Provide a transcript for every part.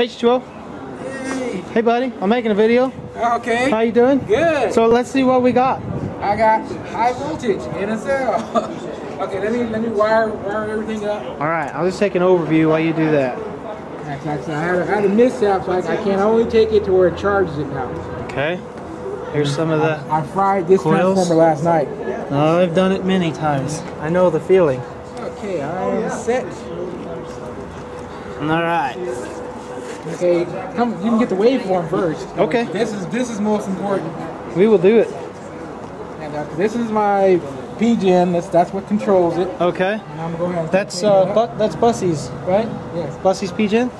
H2O. Hey, Hey, buddy. I'm making a video. Okay. How you doing? Good. So let's see what we got. I got high voltage in a cell. okay, let me let me wire wire everything up. All right. I'll just take an overview while you do that. I had a, I had a mishap, so I, I can only take it to where it charges it now. Okay. Here's some of the. I fried this Coils? transformer last night. Oh, I've done it many times. I know the feeling. Okay, I am set. All right. Okay, come. You can get the waveform first. Okay. This is this is most important. We will do it. And uh, this is my PGen. That's that's what controls it. Okay. And I'm going. to That's clean uh, up. but that's Bussy's, right? yes. Bussy's PGen.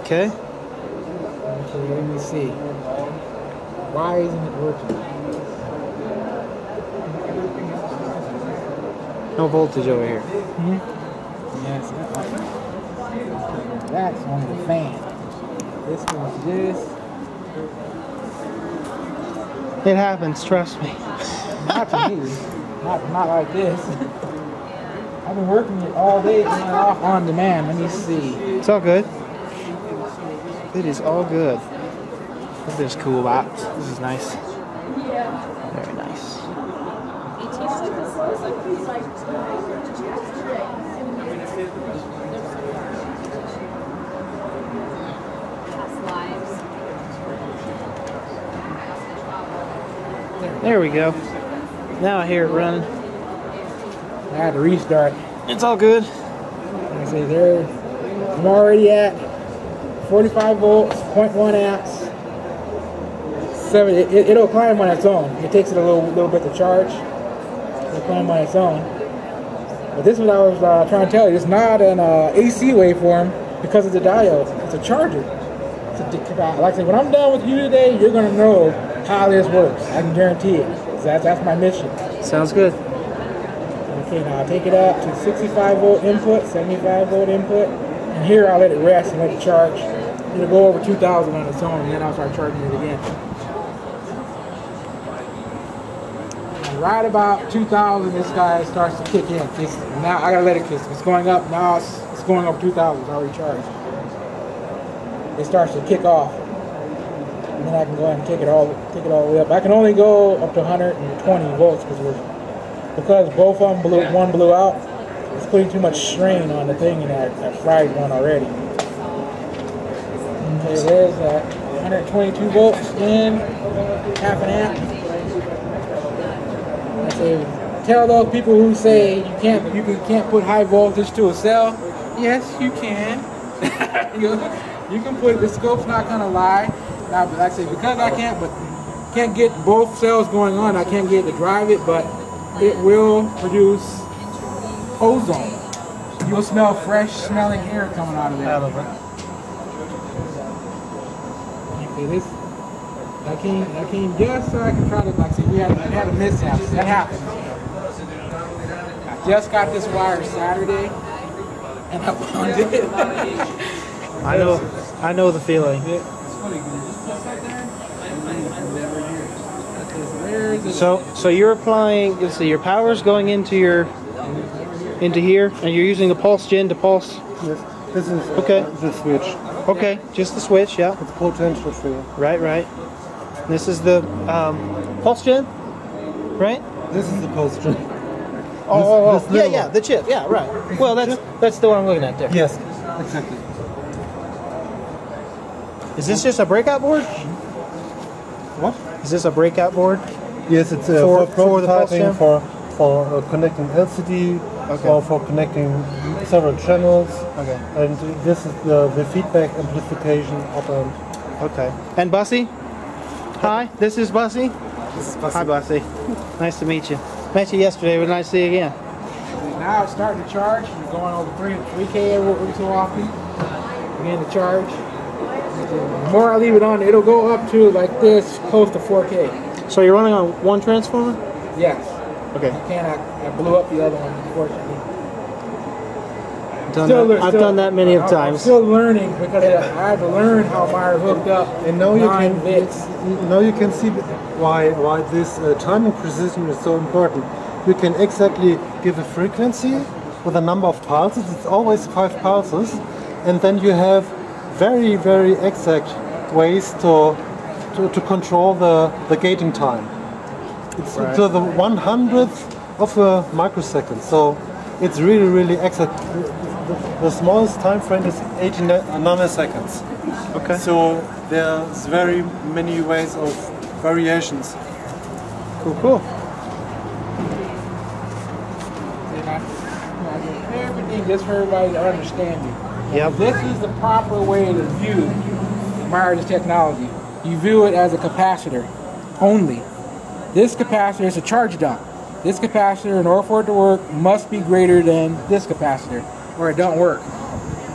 Okay. Okay, let me see. Why isn't it working? No voltage over here. Yes. That's on the fan. This one's this. It happens. Trust me. Not to me. Not not like this. I've been working it all day on and off on demand. Let me see. It's all good. It is all good. Look at this cool box. This is nice. Very nice. There we go. Now I hear it running. I had to restart. It's all good. I say there. I'm already at 45 volts, 0.1 amps. Seven. It, it, it'll climb on its own. It takes it a little little bit to charge. It'll climb on its own. But this is what I was uh, trying to tell you. It's not an uh, AC waveform because of the diode. It's a charger. It's a, like I said, when I'm done with you today, you're gonna know how this works. I can guarantee it. That's that's my mission. Sounds good. Okay, now I'll take it up to 65 volt input, 75 volt input, and here I'll let it rest and let it charge. It'll go over 2,000 on its own, and then I'll start charging it again. And right about 2,000, this guy starts to kick in. It's, now I gotta let it kick. It's going up. Now it's, it's going over 2,000. It's already charged. It starts to kick off, and then I can go ahead and take it all, take it all the way up. I can only go up to 120 volts because we're because both of them blew, one blew out, it's putting too much strain on the thing, and I, I fried one already. Okay, there's that uh, 122 volts in, half an amp. I say, tell those people who say you can't, you can, can't put high voltage to a cell. Yes, you can. you, you can put the scope's not gonna lie. Now, but like I say, because I can't, but can't get both cells going on. I can't get to drive it, but it will produce ozone. You'll smell fresh smelling air coming out of that. Okay, this I came I came just so I can try to like say we had we had a mishap. That happened. I just got this wire Saturday and I found it. I know. I know the feeling. There's a- So, so you're applying. Let's see. Your power's going into your into here, and you're using the pulse gen to pulse. Yes, this is Okay. the switch. Okay, just the switch. Yeah. It's potential fill. Right. Right. This is the um, pulse gen. Right. This is the pulse gen. Oh, oh, oh. this yeah, yeah, one. the chip. Yeah, right. Well, that's that's the one I'm looking at there. Yes, exactly. Is this just a breakout board? What? Is this a breakout board? Yes, it's uh, For- for, for the pulse gen? prototyping, for for uh, connecting LCD, Okay. or for connecting several channels. Okay. And this is the, the feedback amplification op amp. Okay. And Bussy? Hi, this is Bussy. This is Hi, Bussy. Nice to meet you. Met you yesterday. It was nice to see you again. Now it's starting to charge. We're going over three three K every every so often. Begin to charge. The more I leave it on, it'll go up to like this, close to 4K. So you're running on one transformer? Yes. Okay. I can't. I, I blew up the other one, unfortunately. Done Still- that. I've still- done that many of I'm- I'm times. still learning because I had to learn how mine hooked up. And now you can bits. now you can see why why this uh, timing precision is so important. You can exactly give a frequency with a number of pulses. It's always five pulses, and then you have very, very exact ways to, to, to control the, the gating time. It's Right. to the one hundredth of a microsecond. So it's really, really exact. The, the- the smallest time frame is 80 nanoseconds. Okay. So there's very many ways of variations. Cool, cool. And I, I do everything just for everybody to understand it. Yep. This is the proper way to view Meyer's technology. You view it as a capacitor only. This capacitor is a charge dump. This capacitor, in order for it to work, must be greater than this capacitor, or it don't work.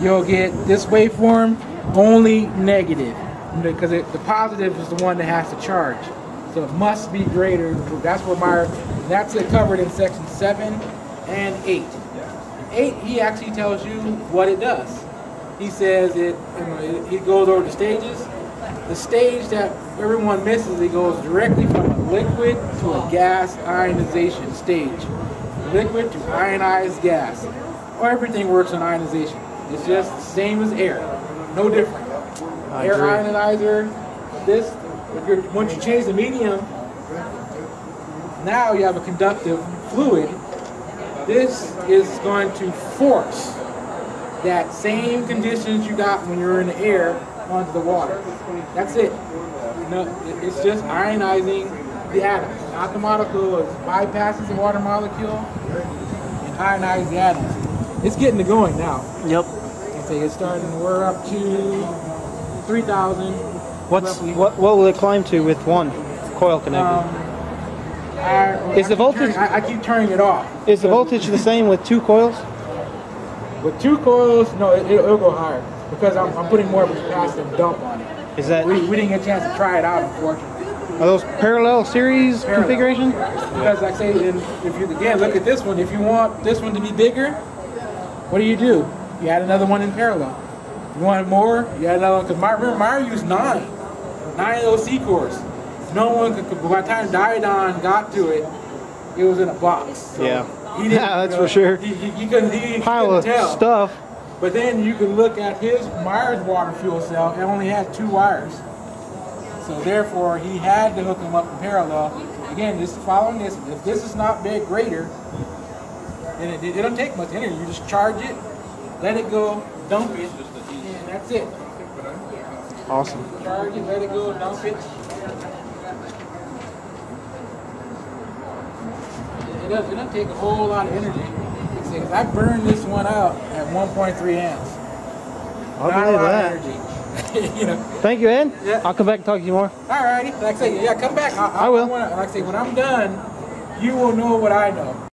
You'll get this waveform only negative, because it, the positive is the one that has to charge. So it must be greater. That's where Meyer, that's it covered in section seven and eight. Eight, he actually tells you what it does. He says it, know, it- he goes over the stages. The stage that everyone misses, it goes directly from a liquid to a gas ionization stage. Liquid to ionized gas. Or everything works on ionization. It's just the same as air. No different. I air agree. ionizer, this, once you change the medium, now you have a conductive fluid. This is going to force that same conditions you got when you're in the air onto the water. That's it. No, it's just ionizing the atoms. Not the molecule, it bypasses the water molecule and ionizes the atoms. It's getting to going now. Yep. I say it's starting, we're up to 3,000. What's roughly. what? What will it climb to with one coil connected? Um, I, Is the I keep voltage- turning- I, I keep turning it off. Is the voltage the same with two coils? With two coils, no, it, it'll go higher because I'm, I'm putting more of a capacitive dump on it. Is that We, we didn't get a chance to try it out, unfortunately. are those parallel series Parallel. configuration? Because like I say, in, if you again look at this one, if you want this one to be bigger, what do you do? You add another one in parallel. You want more? You add another one. Because remember, Meyer used nine, nine of those C cores. No one could. By the time Diodon got to it, it was in a box. So Yeah. he didn't, Yeah, that's for sure. He, he, he couldn't. He Pile couldn't of tell. stuff. But then you can look at his Meyer's water fuel cell. It only had two wires. So therefore, he had to hook them up in parallel. Again, just following this. If this is not big greater, then it, it don't take much energy. You just charge it, let it go, dump it, and that's it. Awesome. Charge it, let it go, dump it. It doesn't, it doesn't take a whole lot of energy. I I burned this one out at 1.3 amps. I'll Not believe that. energy. you know. Thank you, Ed. Yeah. I'll come back and talk to you more. All righty. Like I say, yeah, come back. I, I will. wanna, like I say, when I'm done, you will know what I know.